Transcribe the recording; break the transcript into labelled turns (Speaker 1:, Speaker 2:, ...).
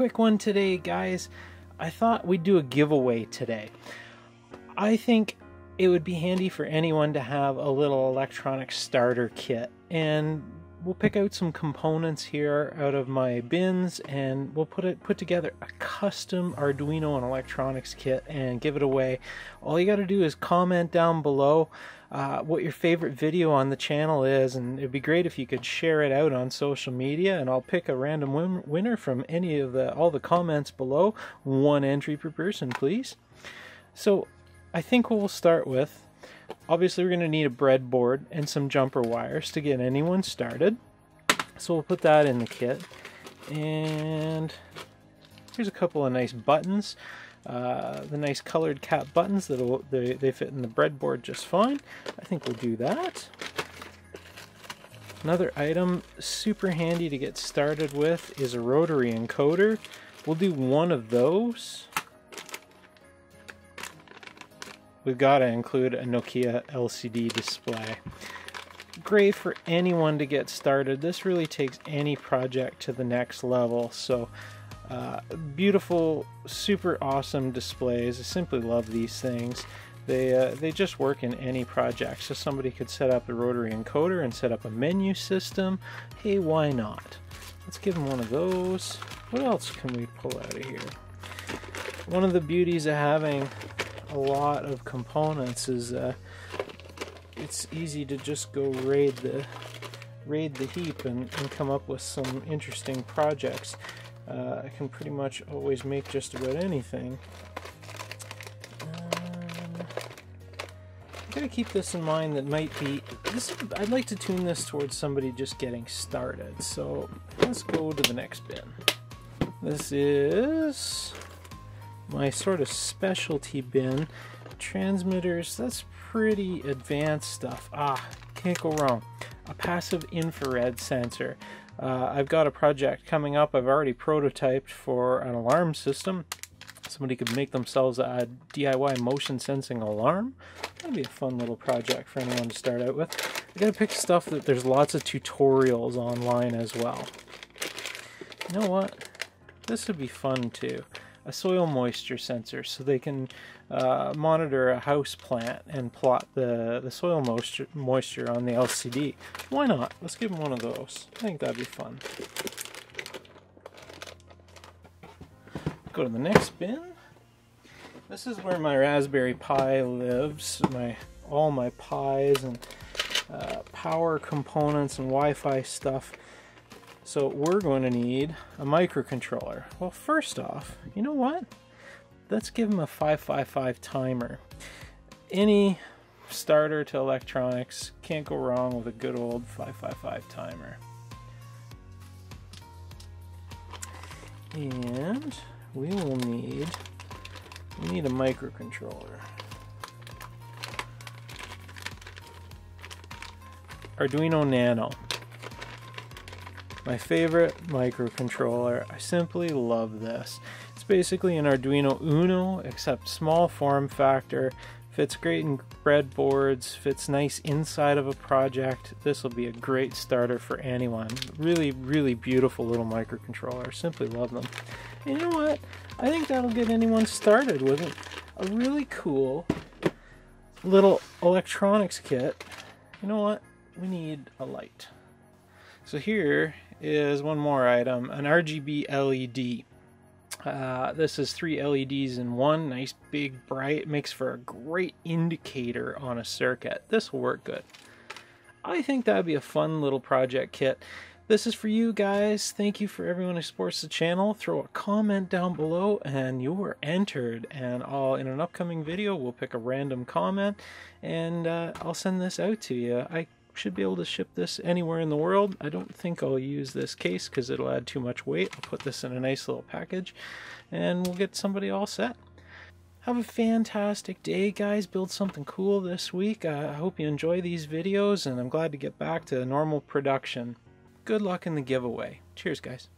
Speaker 1: quick one today, guys. I thought we'd do a giveaway today. I think it would be handy for anyone to have a little electronic starter kit. And we'll pick out some components here out of my bins and we'll put it put together a custom Arduino and electronics kit and give it away. All you got to do is comment down below uh, what your favorite video on the channel is and it'd be great if you could share it out on social media and I'll pick a random win winner from any of the all the comments below. One entry per person, please. So I think we'll start with Obviously we're going to need a breadboard and some jumper wires to get anyone started. So we'll put that in the kit. And here's a couple of nice buttons. Uh, the nice colored cap buttons that they, they fit in the breadboard just fine. I think we'll do that. Another item super handy to get started with is a rotary encoder. We'll do one of those. We've got to include a Nokia LCD display. Great for anyone to get started. This really takes any project to the next level. So uh, beautiful, super awesome displays. I simply love these things. They, uh, they just work in any project. So somebody could set up a rotary encoder and set up a menu system. Hey, why not? Let's give them one of those. What else can we pull out of here? One of the beauties of having a lot of components is uh, it's easy to just go raid the raid the heap and, and come up with some interesting projects. Uh, I can pretty much always make just about anything. Um, gotta keep this in mind that might be this I'd like to tune this towards somebody just getting started so let's go to the next bin this is my sort of specialty bin. Transmitters, that's pretty advanced stuff. Ah, can't go wrong. A passive infrared sensor. Uh, I've got a project coming up. I've already prototyped for an alarm system. Somebody could make themselves a DIY motion sensing alarm. That'd be a fun little project for anyone to start out with. I gotta pick stuff that there's lots of tutorials online as well. You know what? This would be fun too a soil moisture sensor so they can uh, monitor a house plant and plot the, the soil moisture, moisture on the LCD. Why not? Let's give them one of those. I think that'd be fun. Go to the next bin. This is where my Raspberry Pi lives. My all my Pis and uh, power components and Wi-Fi stuff. So we're going to need a microcontroller. Well, first off, you know what? Let's give them a 555 timer. Any starter to electronics can't go wrong with a good old 555 timer. And we will need we need a microcontroller. Arduino Nano. My favorite microcontroller. I simply love this. It's basically an Arduino Uno, except small form factor. Fits great in breadboards, fits nice inside of a project. This will be a great starter for anyone. Really, really beautiful little microcontroller. Simply love them. And you know what? I think that'll get anyone started with it. A really cool little electronics kit. You know what? We need a light. So here is one more item, an RGB LED. Uh, this is three LEDs in one, nice big bright, makes for a great indicator on a circuit. This will work good. I think that would be a fun little project kit. This is for you guys. Thank you for everyone who supports the channel. Throw a comment down below and you are entered. And I'll, in an upcoming video, we'll pick a random comment and uh, I'll send this out to you. I should be able to ship this anywhere in the world. I don't think I'll use this case because it'll add too much weight. I'll put this in a nice little package and we'll get somebody all set. Have a fantastic day, guys. Build something cool this week. Uh, I hope you enjoy these videos and I'm glad to get back to normal production. Good luck in the giveaway. Cheers, guys.